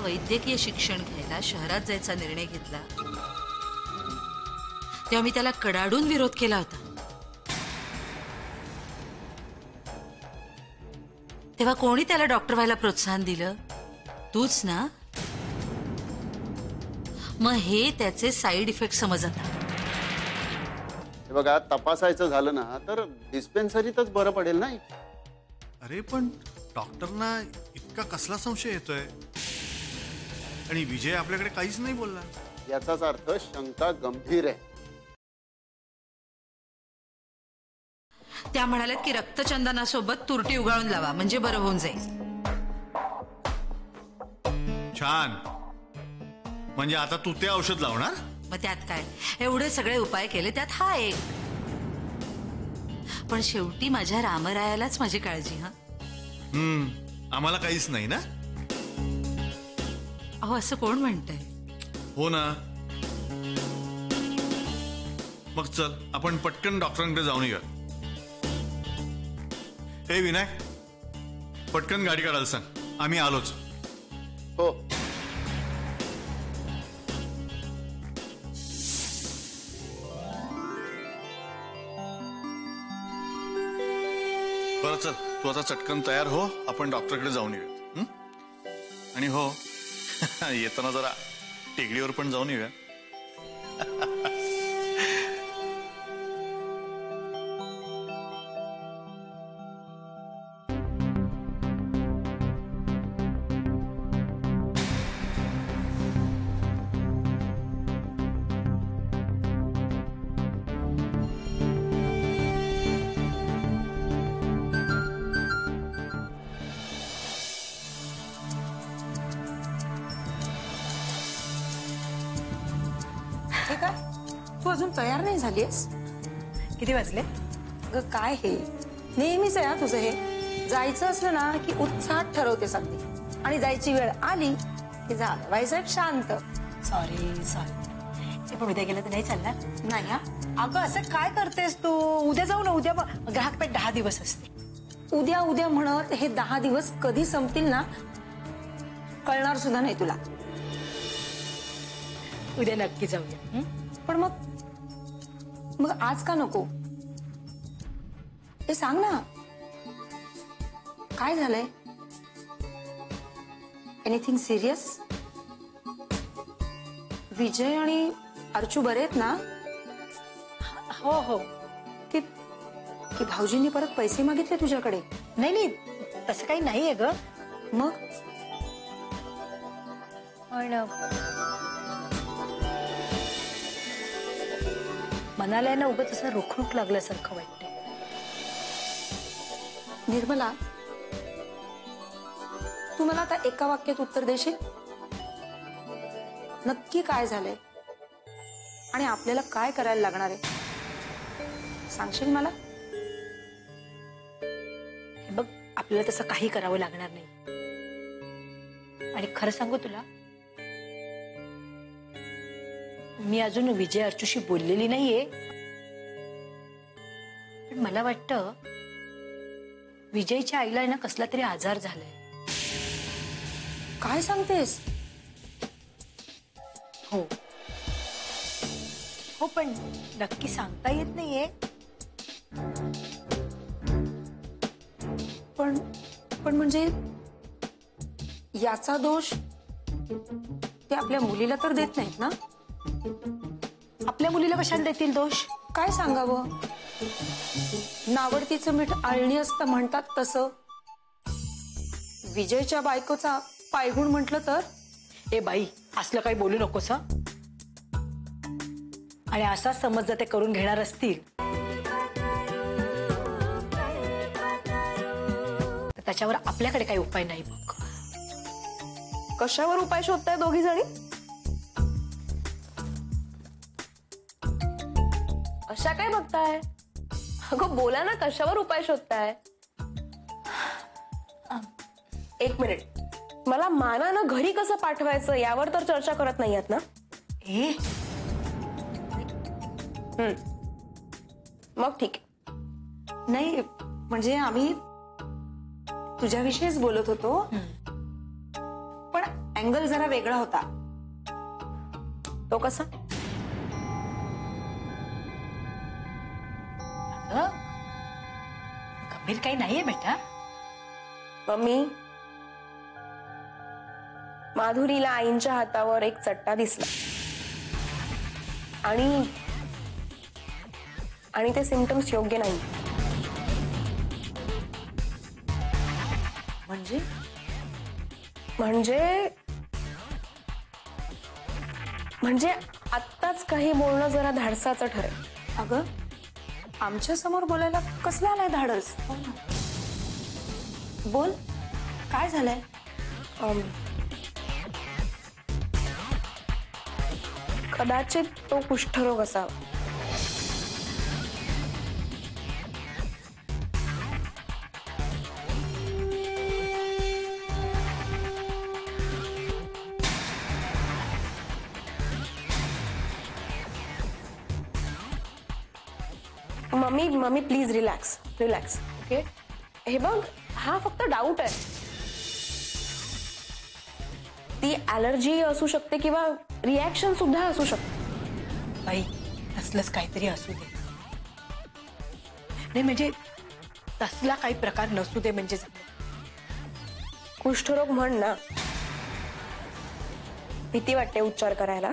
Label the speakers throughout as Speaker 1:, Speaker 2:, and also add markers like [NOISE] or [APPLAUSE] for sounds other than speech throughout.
Speaker 1: वैद्यकीय शिक्षण घ्यायला शहरात जायचा निर्णय घेतला. तेव्हा मी त्याला कडाडून विरोध केला होता. तेव्हा कोणी त्याला डॉक्टर व्हायला प्रोत्साहन दिलं? तूच ना? मग हे त्याचे साईड इफेक्ट समज आता
Speaker 2: हे बघा तपासायचं झालं ना तर डिस्पेन्सरीतच बरं पडेल नाही?
Speaker 3: अरे पण डॉक्टरना इतका कसला संशय येतोय? आणि विजय आपल्याकडे काहीच नाही बोलला.
Speaker 2: याचाच अर्थ शंका गंभीर आहे.
Speaker 1: त्या म्हणाल्यात की रक्तचंदनासोबत तुरटी उगाळून लावा म्हणजे बरं होऊन जाईल.
Speaker 3: छान. म्हणजे आता तू ते औषध लावणार?
Speaker 1: मग त्यात काय? एवढे सगळे उपाय केले त्यात हा एक. पण शेवटी माझ्या रामरायालाच माझी काळजी हा?
Speaker 3: हम्म आम्हाला काहीच नाही ना?
Speaker 1: अहो असं कोण म्हणतंय?
Speaker 3: हो ना. मग चल आपण पटकन डॉक्टरांकडे जाऊन येऊया हे विनायक पटकन गाडी काढायला सांग. आम्ही आलोच.
Speaker 2: हो.
Speaker 3: बरं चल तू आता चटकन तयार हो आपण डॉक्टरकडे जाऊन येऊयात. हं? आणि हो [LAUGHS] येताना जरा टेकडीवर पण जाऊन येऊया.
Speaker 4: अजून तयार नाही झालीस
Speaker 5: किती वाजले?
Speaker 4: काय हे? नेहमीच आहे हा तुझं हे. जायचं असलं ना की उत्साहात ठरवतेस अगदी आणि जायची वेळ आली की झालं व्हायचं शांत.
Speaker 5: सॉरी सॉरी पण उद्या गेलं तर नाही चालणार?
Speaker 4: नाही हा.
Speaker 5: अगं असं काय करतेस तू? उद्या जाऊ ना उद्या ग्राहक पेठ दहा दिवस असते.
Speaker 4: उद्या उद्या म्हणत हे दहा दिवस कधी संपतील ना कळणार सुद्धा नाही तुला.
Speaker 5: उद्या नक्की जाऊया?
Speaker 4: पण मग मग आज का नको? हे सांग ना. काय झालंय? एनिथिंग सिरियस विजय आणि अर्चू बरे आहेत ना?
Speaker 5: हो हो.
Speaker 4: की की भाऊजींनी परत पैसे मागितले तुझ्याकडे?
Speaker 5: नाही नाही. तसं काही नाहीये ग.
Speaker 4: मग?
Speaker 5: पण मनाला आहे ना उगत असं रुखरुख लागल्यासारखं वाटतंय.
Speaker 4: निर्मला तू मला आता एका वाक्यात उत्तर देशील? नक्की काय झालंय? आणि आपल्याला काय करायला लागणार आहे? सांगशील मला?
Speaker 5: बघ आपल्याला तसं काही करावं लागणार नाही. आणि खरं सांगू तुला मी अजून विजय अर्चूशी बोललेली नाहीये. पण मला वाटतं विजयच्या आईला आहे ना कसला तरी आजार झालाय.
Speaker 4: काय सांगतेस?
Speaker 5: हो. हो पण नक्की सांगता येत नाहीये.
Speaker 4: पण पण म्हणजे याचा दोष ते आपल्या मुलीला तर देत नाहीत ना?
Speaker 5: आपल्या मुलीला कशाला देतील दोष?
Speaker 4: काय सांगावं? नावडतीचं मीठ आळणी असतं म्हणतात तसं. विजयच्या बायकोचा पायगुण म्हटलं तर?
Speaker 5: ए बाई असलं काही बोलू नकोस आणि असा समज जर ते करून घेणार असतील तर त्याच्यावर आपल्याकडे काही उपाय नाही बघ.
Speaker 6: कशावर उपाय शोधताय दोघी जणी अशा काय बघताय? अगं बोला ना कशावर उपाय शोधताय? एक मिनिट. मला मानानं घरी कसं पाठवायचं यावर तर चर्चा करत नाही आहात ना?
Speaker 5: ए?
Speaker 6: मग ठीक आहे.
Speaker 4: नाही म्हणजे आम्ही तुझ्याविषयीच बोलत होतो. पण अँगल जरा वेगळा होता.
Speaker 6: तो कसा?
Speaker 5: गंभीर काही नाहीये बेटा।
Speaker 6: मम्मी माधुरीला आईंच्या हातावर एक चट्टा दिसला. आणि आणि ते सिमटम्स योग्य नाही.
Speaker 4: म्हणजे?
Speaker 6: म्हणजे म्हणजे आत्ताच काही बोलणं जरा धाडसाचं ठरेल.
Speaker 4: अगं आमच्यासमोर बोलायला कसला आलाय धाडस? बोल. काय झालंय?
Speaker 6: कदाचित तो कुष्ठरोग असावा. Mummy please relax relax okay हे बघ हा फक्त डाऊट आहे. ती ॲलर्जी असू शकते किंवा रिॲक्शन सुद्धा असू शकते.
Speaker 5: बाई असलंच काहीतरी असू दे. नाही म्हणजे तसला काही प्रकार नसू दे म्हणजे.
Speaker 6: कुष्ठरोग म्हण ना. भीती वाटते उच्चार करायला.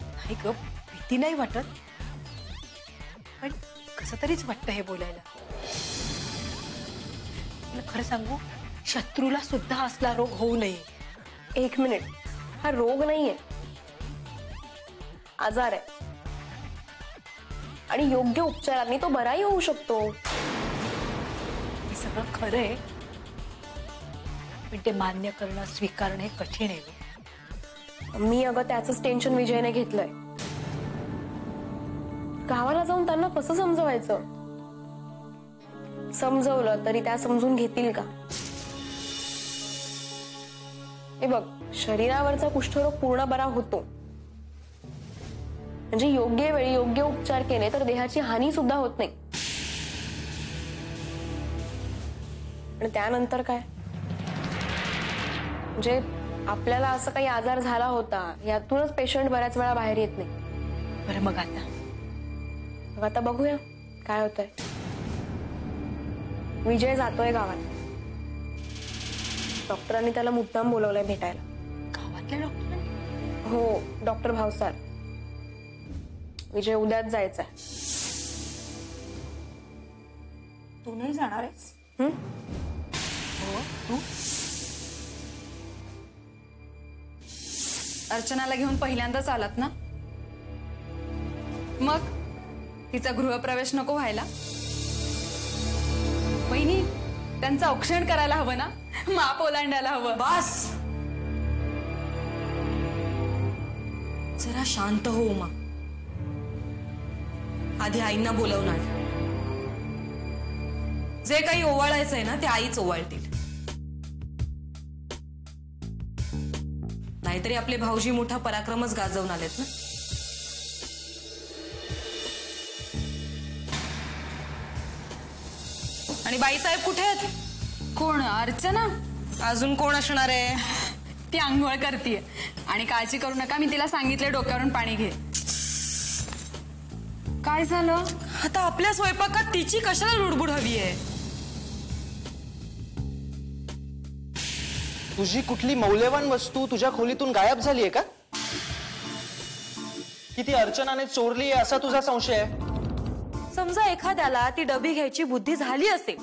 Speaker 5: नाही ग भीती नाही वाटत. कसं तरीच वाटतं हे बोलायला? तुला खरं सांगू शत्रूला सुद्धा असला रोग होऊ नये.
Speaker 6: एक मिनिट. हा रोग नाहीये. आजार आहे. आणि योग्य उपचारांनी तो बराही होऊ शकतो.
Speaker 5: हे सगळं खरं आहे. पण ते मान्य करणं स्वीकारणं हे कठीण आहे.
Speaker 6: मी अगं त्याच टेन्शन विजयने घेतलंय. गावाला जाऊन त्यांना कसं समजवायचं? समजवलं तरी त्या समजून घेतील का? हे बघ शरीरावरचा कुष्ठरोग पूर्ण बरा होतो. म्हणजे योग्य वेळी योग्य उपचार केले तर देहाची हानी सुद्धा होत नाही. आणि त्यानंतर काय? म्हणजे आपल्याला असं काही आजार झाला होता यातूनच पेशंट बऱ्याच वेळा बाहेर येत नाही.
Speaker 5: बरं मग आता.
Speaker 6: मग आता बघूया. काय होतंय. विजय जातोय गावात. डॉक्टरांनी त्याला मुद्दाम बोलवलंय भेटायला.
Speaker 5: गावातल्या डॉक्टर
Speaker 6: हो डॉक्टर भावसार विजय उद्याच जायचंय.
Speaker 4: तू नाही जाणार आहेस?
Speaker 6: हं?
Speaker 7: अर्चनाला घेऊन पहिल्यांदाच आलात ना? मग? तिचा गृहप्रवेश नको व्हायला. बहिणी त्यांचं औक्षण करायला हवं ना? माप ओलांडायला हवं.
Speaker 1: बस! जरा शांत हो मा आधी आईंना बोलवणार. जे काही ओवाळायचंय ना ते आईच ओवाळतील.
Speaker 8: नाहीतरी आपले भाऊजी मोठा पराक्रमच गाजवून आलेत ना? आणि बाईसाहेब कुठे आहेत?
Speaker 7: कोण? अर्चना?
Speaker 8: अजून कोण असणार आहे?
Speaker 7: ती आंघोळ करते आणि काळजी करू नका मी तिला सांगितले डोक्यावरून पाणी घे. काय झालं?
Speaker 8: आता आपल्या स्वयंपाकात तिची कशाला लुडबुड हवी आहे?
Speaker 9: तुझी कुठली मौल्यवान वस्तू तुझ्या खोलीतून गायब झाली आहे का? की ती अर्चनाने चोरली आहे असा तुझा संशय आहे?
Speaker 8: समजा एखाद्याला ती डबी घ्यायची बुद्धी झाली असेल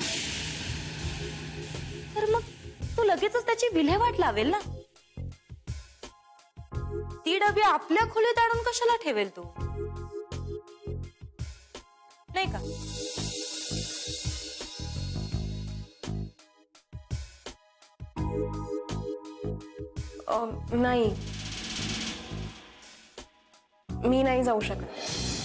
Speaker 8: तर मग तो लगेचच त्याची विल्हेवाट लावेल ना? ती डबी आपल्या खोलीत आणून कशाला ठेवेल तू? नाही का?
Speaker 6: नाही. मी नाही जाऊ शकत.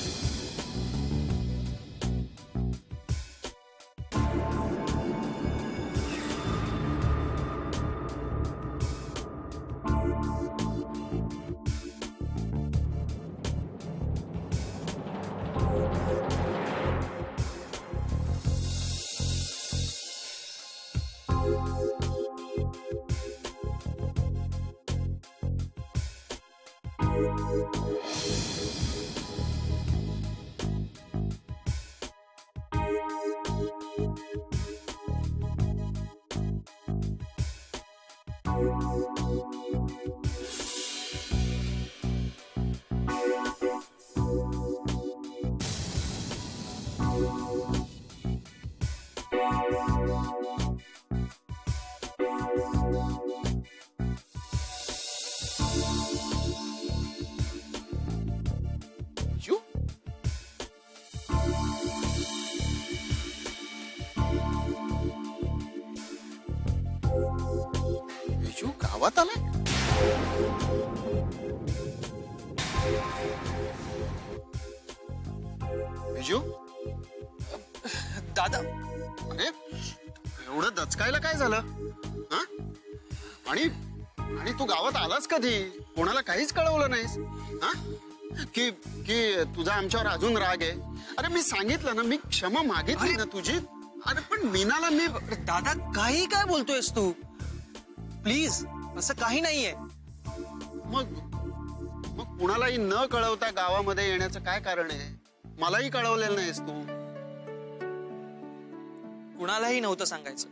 Speaker 2: Wow.
Speaker 9: दादा.
Speaker 2: अरे एवढं दचकायला काय झालं? हा? आणि आणि तू गावात आलास कधी? कोणाला काहीच कळवलं नाहीस. हा? की की तुझा आमच्यावर अजून राग आहे? अरे मी सांगितलं ना मी क्षमा मागितली ना तुझी. अरे पण मीनाला मी
Speaker 9: दादा काही काय बोलतोयस तू? प्लीज असं काही नाहीये.
Speaker 2: मग मग कुणालाही न कळवता गावामध्ये येण्याचं काय कारण आहे? मलाही कळवलेलं नाहीस तू.
Speaker 9: कुणालाही नव्हतं सांगायचं.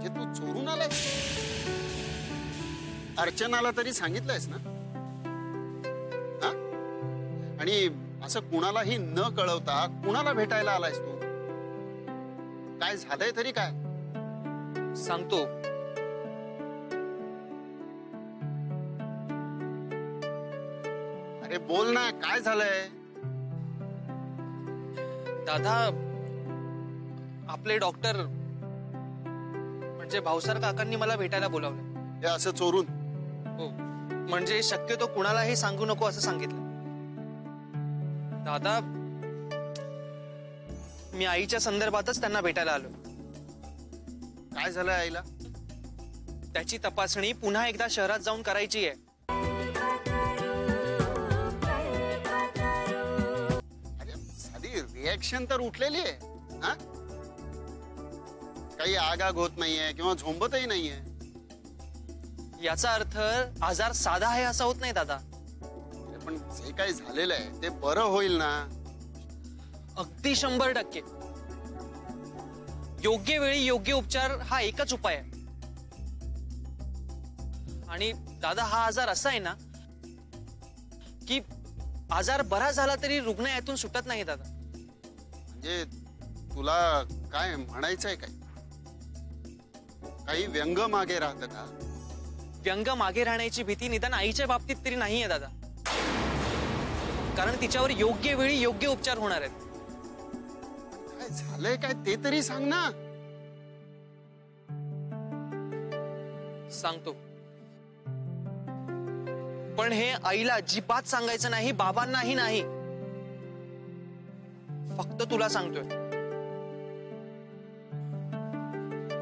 Speaker 2: जे तू चोरून आलाय अर्चनाला तरी सांगितलंयस ना? हा? आणि असं कुणालाही न कळवता कुणाला भेटायला आलायस तू? काय झालंय तरी काय?
Speaker 9: सांगतो.
Speaker 2: अरे बोल ना काय झालंय?
Speaker 9: दादा आपले डॉक्टर म्हणजे भाऊसार काकांनी मला भेटायला बोलावलं.
Speaker 2: हे असं चोरून.
Speaker 9: हो. म्हणजे शक्यतो कुणालाही सांगू नको असं सांगितलं. दादा मी आईच्या संदर्भातच त्यांना भेटायला आलो.
Speaker 2: काय झालंय आईला?
Speaker 9: त्याची तपासणी पुन्हा एकदा शहरात जाऊन करायची आहे.
Speaker 2: अरे साधी रिॲक्शन तर उठलेली आहे हा? काही आगाग होत नाहीये किंवा झोंबतही नाहीये.
Speaker 9: याचा अर्थ आजार साधा आहे असा होत नाही दादा.
Speaker 2: पण जे काही झालेलं आहे ते बरं होईल ना?
Speaker 9: अगदी शंभर टक्के. योग्य वेळी योग्य उपचार हा एकच उपाय आहे. आणि दादा हा आजार असा आहे ना की आजार बरा झाला तरी रुग्ण यातून सुटत नाही दादा.
Speaker 2: म्हणजे तुला काय म्हणायचंय काय काही व्यंग मागे राहतं का?
Speaker 9: व्यंग मागे राहण्याची भीती निदान आईच्या बाबतीत तरी नाहीये दादा. कारण तिच्यावर योग्य वेळी योग्य उपचार होणार आहेत.
Speaker 2: काय झालंय काय ते तरी सांग ना.
Speaker 9: सांगतो. पण हे आईला अजिबात सांगायचं नाही बाबांनाही नाही. फक्त तुला सांगतोय.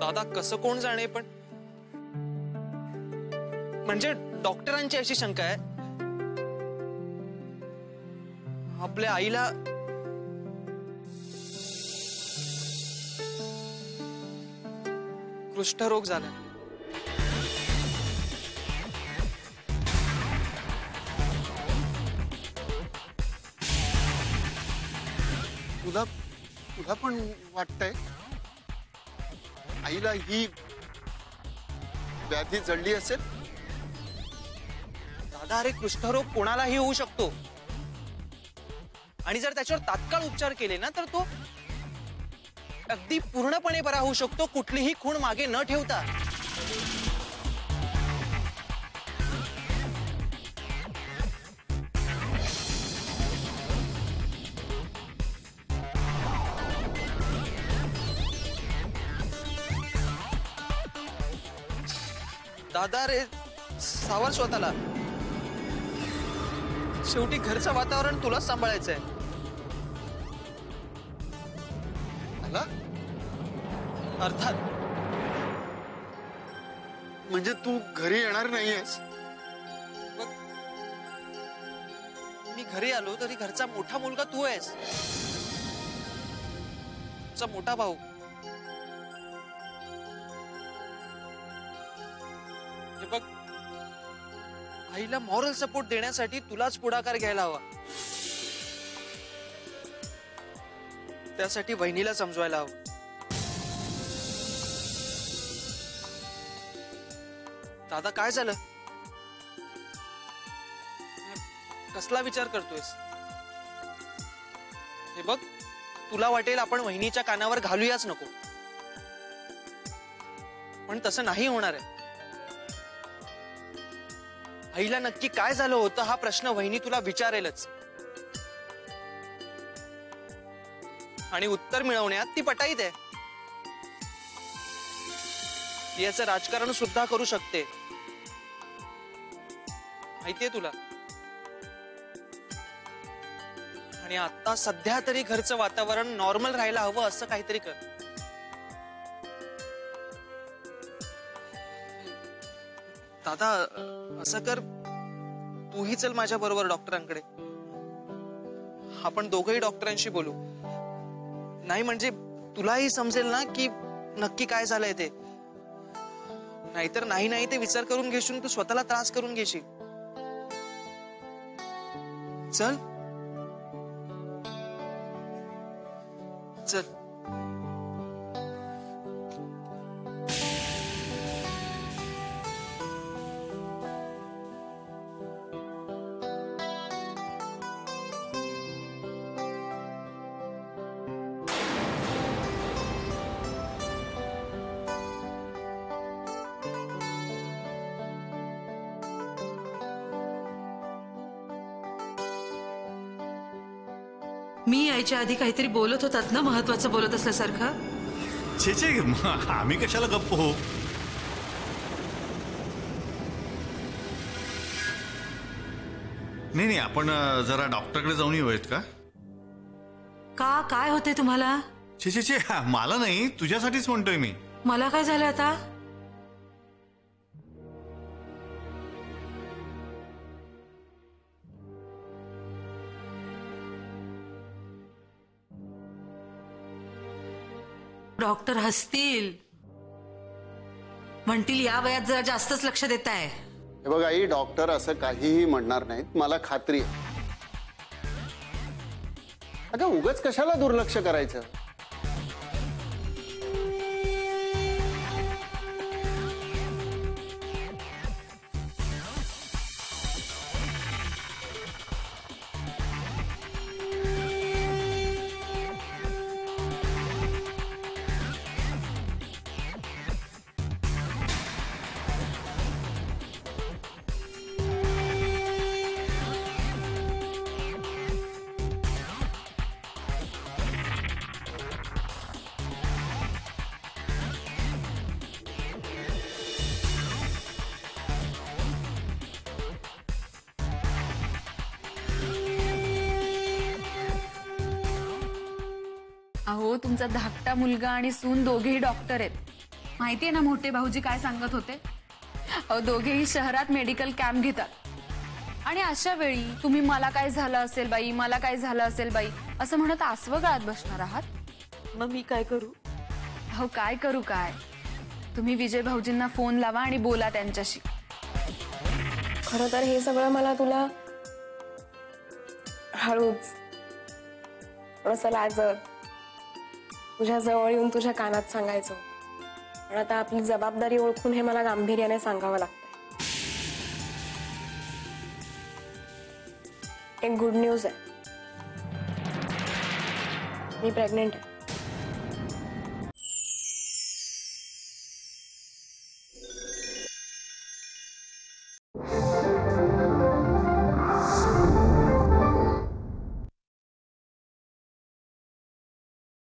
Speaker 9: दादा कसं कोण जाणे पण? म्हणजे डॉक्टरांची अशी शंका आहे. आपल्या आईला कुष्ठरोग झाला.
Speaker 2: तुला तुला पण वाटतंय? आईला ही व्याधी जडली असेल?
Speaker 9: दादा अरे कुष्ठरोग कोणालाही होऊ शकतो. आणि जर त्याच्यावर तात्काळ उपचार केले ना तर तो अगदी पूर्णपणे बरा होऊ शकतो कुठलीही खूण मागे न ठेवता. दादा रे सावर स्वतःला. शेवटी घरचं वातावरण तुलाच सांभाळायचंय. अर्थात.
Speaker 2: म्हणजे तू घरी येणार नाहीयेस?
Speaker 9: मी घरी आलो तरी घरचा मोठा मुलगा तू आहेस. तुझा मोठा भाऊ. आईला मॉरल सपोर्ट देण्यासाठी तुलाच पुढाकार घ्यायला हवा. त्यासाठी वहिनीला समजवायला हवं. दादा काय झालं? कसला विचार करतोयस? हे बघ तुला वाटेल आपण वहिनीच्या कानावर घालूयाच नको. पण तसं नाही होणार आहे. आईला नक्की काय झालं होतं हा प्रश्न वहिनी तुला विचारेलच. आणि उत्तर मिळवण्यात ती पटाईत आहे ती याचं राजकारण सुद्धा करू शकते. माहितीये तुला? आणि आता सध्या तरी घरचं वातावरण नॉर्मल राहायला हवं असं काहीतरी कर. दादा असं कर तूही चल माझ्या बरोबर डॉक्टरांकडे. आपण दोघही डॉक्टरांशी बोलू. नाही म्हणजे तुलाही समजेल ना की नक्की काय झालंय ते. नाहीतर नाही नाही ते विचार करून घेशील तू स्वतःला त्रास करून घेशील. चल. चल.
Speaker 1: मी यायच्या आधी काहीतरी बोलत होतात ना महत्वाचं बोलत असल्यासारखं?
Speaker 3: छे छे म- आम्ही कशाला गप्प हो नाही नाही आपण अं, जरा डॉक्टरकडे जाऊन येऊयात का?
Speaker 1: का काय होते तुम्हाला?
Speaker 3: छे छे छे हा, मला नाही तुझ्यासाठीच म्हणतोय मी.
Speaker 1: मला काय झालं आता? डॉक्टर हसतील. म्हणतील या वयात जरा जास्तच लक्ष देत आहे
Speaker 2: हे बघा आई डॉक्टर असं काहीही म्हणणार नाहीत. मला खात्री आहे. अगं उगच कशाला दुर्लक्ष करायचं?
Speaker 7: अहो तुमचा धाकटा मुलगा आणि सून दोघेही डॉक्टर आहेत. माहितीये ना मोठे भाऊजी काय सांगत होते? अहो दोघेही शहरात मेडिकल कॅम्प घेतात. आणि अशा वेळी तुम्ही मला काय झालं असेल बाई मला काय झालं असेल बाई असं म्हणत आसवं गाळत बसणार आहात?
Speaker 8: मग मी काय करू?
Speaker 7: हो काय करू काय? तुम्ही विजय भाऊजींना फोन लावा आणि बोला त्यांच्याशी.
Speaker 6: खरं तर हे सगळं मला तुला हळूच थोडंसं लाजत तुझ्या जवळ येऊन तुझ्या कानात सांगायचं पण आता आपली जबाबदारी ओळखून हे मला गांभीर्याने सांगावं लागतंय. एक गुड न्यूज आहे. मी प्रेग्नेंट आहे.